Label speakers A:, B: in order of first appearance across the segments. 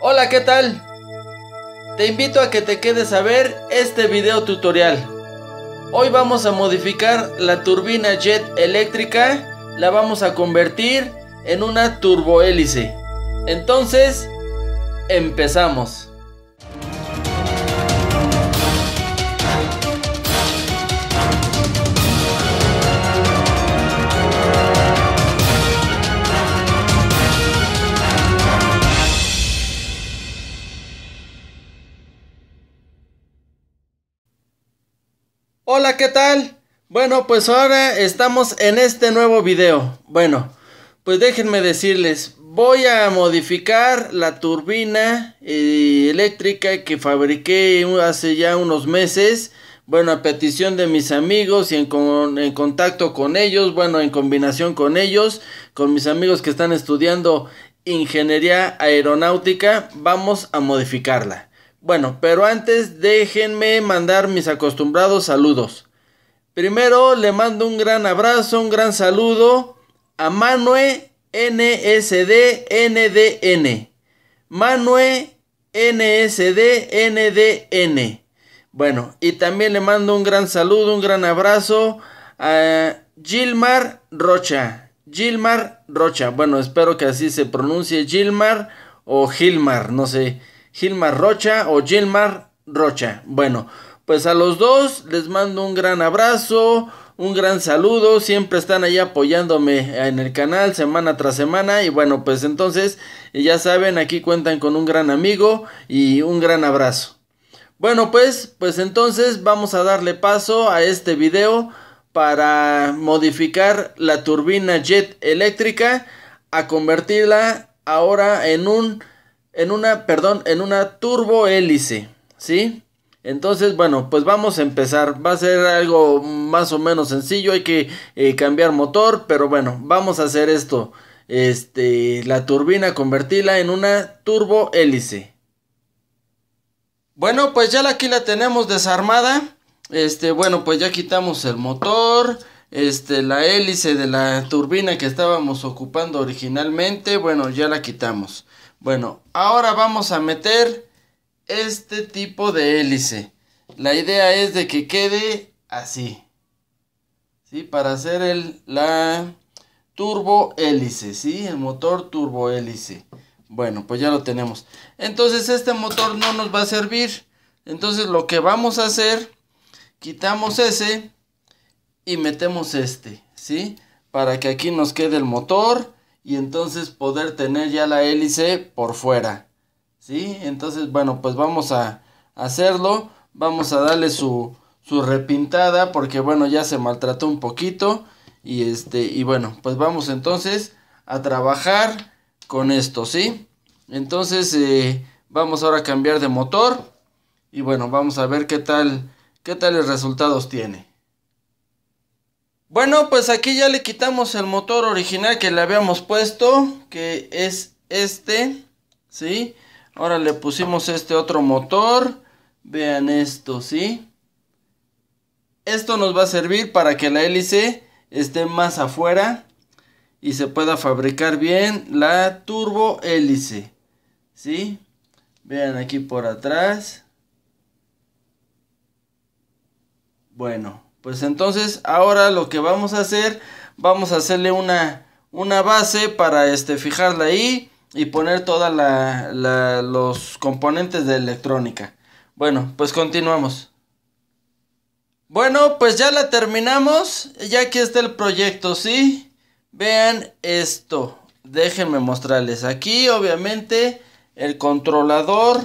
A: Hola, ¿qué tal? Te invito a que te quedes a ver este video tutorial. Hoy vamos a modificar la turbina jet eléctrica, la vamos a convertir en una turbohélice. Entonces, empezamos. Hola, ¿qué tal? Bueno, pues ahora estamos en este nuevo video. Bueno, pues déjenme decirles, voy a modificar la turbina eh, eléctrica que fabriqué hace ya unos meses. Bueno, a petición de mis amigos y en, en contacto con ellos, bueno, en combinación con ellos, con mis amigos que están estudiando ingeniería aeronáutica, vamos a modificarla. Bueno, pero antes déjenme mandar mis acostumbrados saludos. Primero le mando un gran abrazo, un gran saludo a Manue NSD NDN. Manue NSD NDN. Bueno, y también le mando un gran saludo, un gran abrazo a Gilmar Rocha. Gilmar Rocha. Bueno, espero que así se pronuncie Gilmar o Gilmar, no sé. Gilmar Rocha o Gilmar Rocha. Bueno, pues a los dos les mando un gran abrazo, un gran saludo, siempre están ahí apoyándome en el canal semana tras semana y bueno, pues entonces ya saben, aquí cuentan con un gran amigo y un gran abrazo. Bueno, pues pues entonces vamos a darle paso a este video para modificar la turbina jet eléctrica a convertirla ahora en un en una, perdón, en una turbohélice, ¿sí? Entonces, bueno, pues vamos a empezar. Va a ser algo más o menos sencillo. Hay que eh, cambiar motor, pero bueno, vamos a hacer esto. Este, la turbina, convertirla en una turbohélice. Bueno, pues ya aquí la tenemos desarmada. Este, bueno, pues ya quitamos el motor. Este, la hélice de la turbina que estábamos ocupando originalmente. Bueno, ya la quitamos. Bueno, ahora vamos a meter este tipo de hélice. La idea es de que quede así. ¿Sí? Para hacer el, la turbo hélice, ¿sí? El motor turbo hélice. Bueno, pues ya lo tenemos. Entonces este motor no nos va a servir. Entonces lo que vamos a hacer, quitamos ese y metemos este, ¿sí? Para que aquí nos quede el motor y entonces poder tener ya la hélice por fuera. ¿Sí? Entonces, bueno, pues vamos a hacerlo. Vamos a darle su, su repintada porque bueno, ya se maltrató un poquito y este y bueno, pues vamos entonces a trabajar con esto, ¿sí? Entonces, eh, vamos ahora a cambiar de motor y bueno, vamos a ver qué tal qué tales resultados tiene. Bueno, pues aquí ya le quitamos el motor original que le habíamos puesto, que es este, ¿sí? Ahora le pusimos este otro motor, vean esto, ¿sí? Esto nos va a servir para que la hélice esté más afuera y se pueda fabricar bien la turbo hélice, ¿sí? Vean aquí por atrás. Bueno, pues entonces ahora lo que vamos a hacer, vamos a hacerle una, una base para este, fijarla ahí y poner todos los componentes de electrónica. Bueno, pues continuamos. Bueno, pues ya la terminamos. Ya aquí está el proyecto, ¿sí? Vean esto. Déjenme mostrarles. Aquí, obviamente, el controlador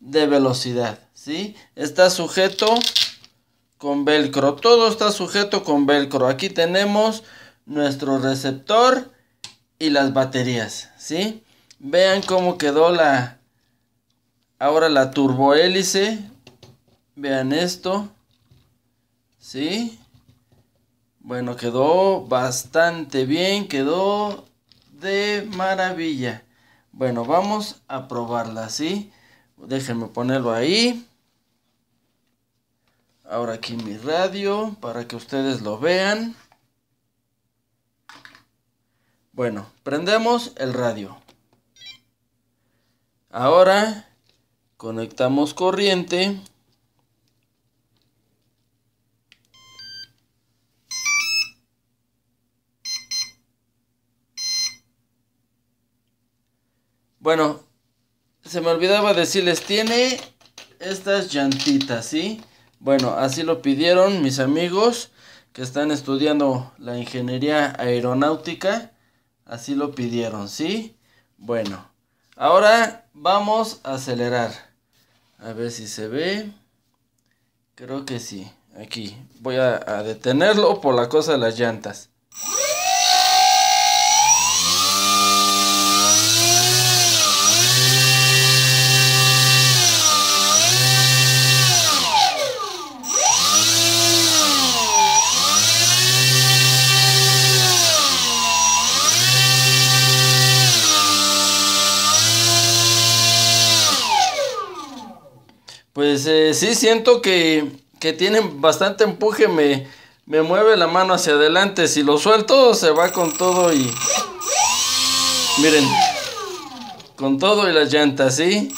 A: de velocidad, ¿sí? Está sujeto con velcro. Todo está sujeto con velcro. Aquí tenemos nuestro receptor y las baterías, ¿sí? Vean cómo quedó la ahora la turbohélice. Vean esto. ¿Sí? Bueno, quedó bastante bien, quedó de maravilla. Bueno, vamos a probarla, ¿sí? Déjenme ponerlo ahí. Ahora aquí mi radio para que ustedes lo vean. Bueno, prendemos el radio. Ahora conectamos corriente. Bueno, se me olvidaba decirles, tiene estas llantitas, ¿sí? Bueno, así lo pidieron mis amigos que están estudiando la ingeniería aeronáutica. Así lo pidieron, ¿sí? Bueno, ahora vamos a acelerar. A ver si se ve. Creo que sí. Aquí voy a, detenerlo por la cosa de las llantas. Pues eh, sí siento que, que tienen bastante empuje, me, me mueve la mano hacia adelante. Si lo suelto, se va con todo y... Miren, con todo y las llantas, ¿sí?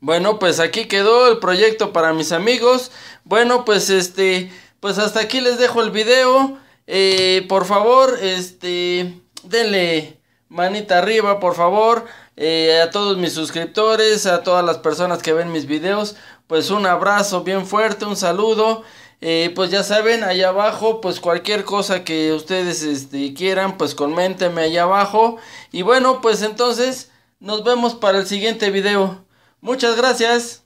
A: Bueno, pues aquí quedó el proyecto para mis amigos. Bueno, pues este, pues hasta aquí les dejo el video. Eh, por favor, este denle manita arriba, por favor. Eh, a todos mis suscriptores, a todas las personas que ven mis videos, pues un abrazo bien fuerte, un saludo. Eh, pues ya saben, allá abajo, pues cualquier cosa que ustedes este, quieran, pues coméntenme allá abajo. Y bueno, pues entonces nos vemos para el siguiente video. Muchas gracias.